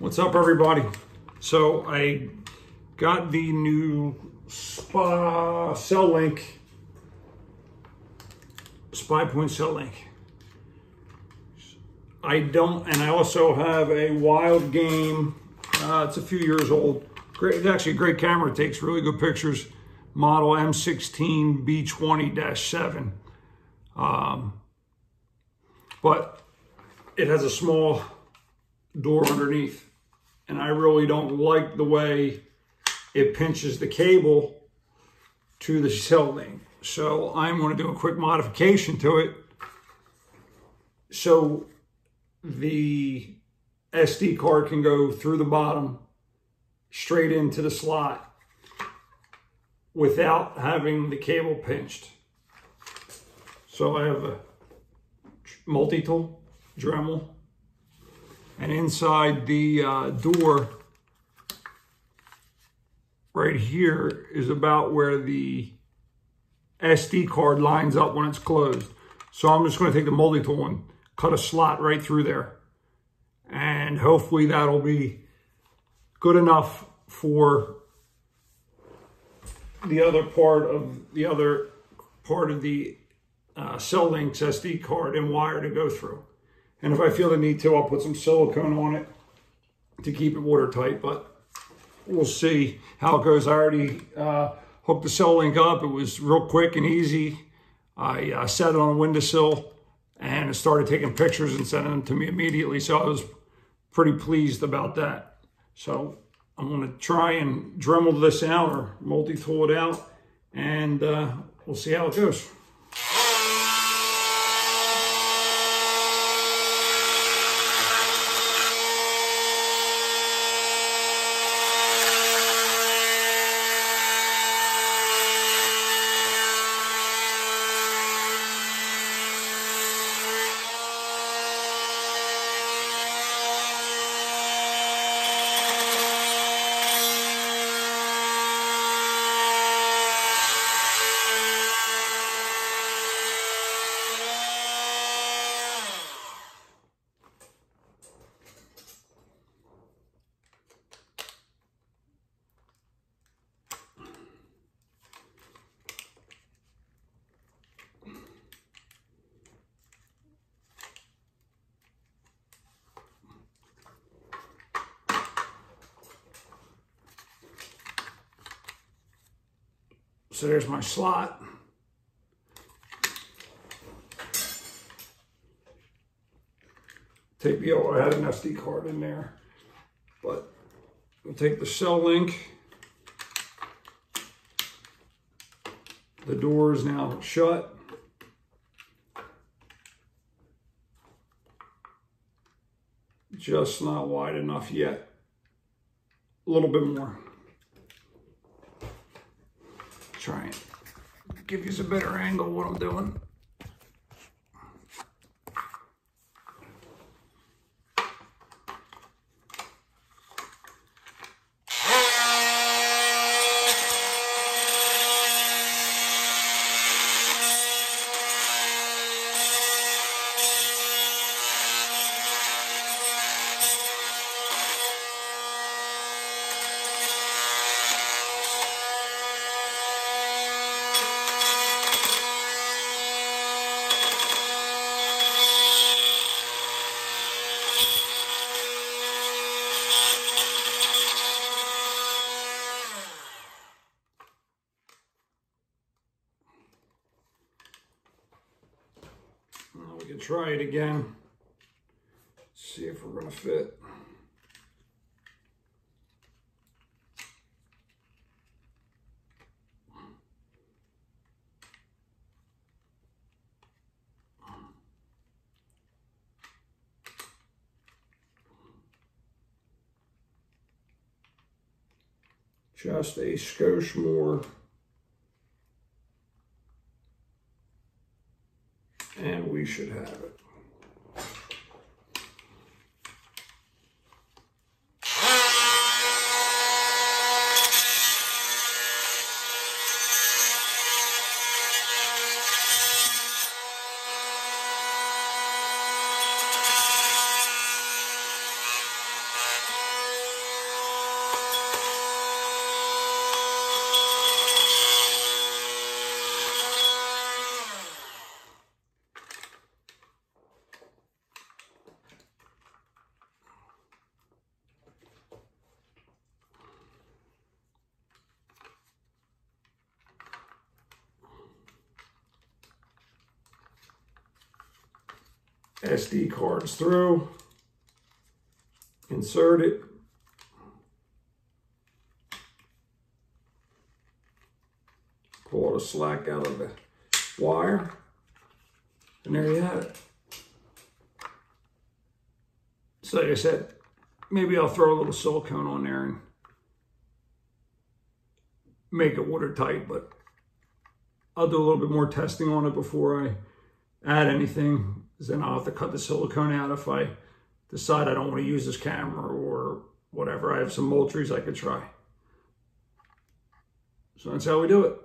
What's up, everybody? So I got the new Spa Cell Link, Spypoint Cell Link. I don't, and I also have a Wildgame. Uh, it's a few years old. Great, it's actually a great camera. It takes really good pictures. Model M16 B20-7. Um, but it has a small door underneath and I really don't like the way it pinches the cable to the link. So I'm going to do a quick modification to it so the SD card can go through the bottom straight into the slot without having the cable pinched. So I have a multi-tool Dremel and inside the uh, door, right here, is about where the SD card lines up when it's closed. So I'm just going to take the multi-tool and cut a slot right through there. And hopefully that'll be good enough for the other part of the other part of the uh, Cell Links SD card and wire to go through. And if I feel the need to, I'll put some silicone on it to keep it watertight, but we'll see how it goes. I already uh, hooked the cell link up. It was real quick and easy. I uh, set it on a windowsill and it started taking pictures and sending them to me immediately. So I was pretty pleased about that. So I'm to try and Dremel this out or multi-tool it out and uh, we'll see how it goes. So there's my slot. Take the, oh, I had an SD card in there, but we'll take the cell link. The door is now shut. Just not wide enough yet. A little bit more try and give you a better angle what I'm doing. Try it again. See if we're to fit. Just a skosh more. We should have it. SD cards through, insert it. Pull the slack out of the wire. And there you have it. So like I said, maybe I'll throw a little silicone on there and make it watertight, but I'll do a little bit more testing on it before I add anything. Then I'll have to cut the silicone out if I decide I don't want to use this camera or whatever. I have some Moultries I could try. So that's how we do it.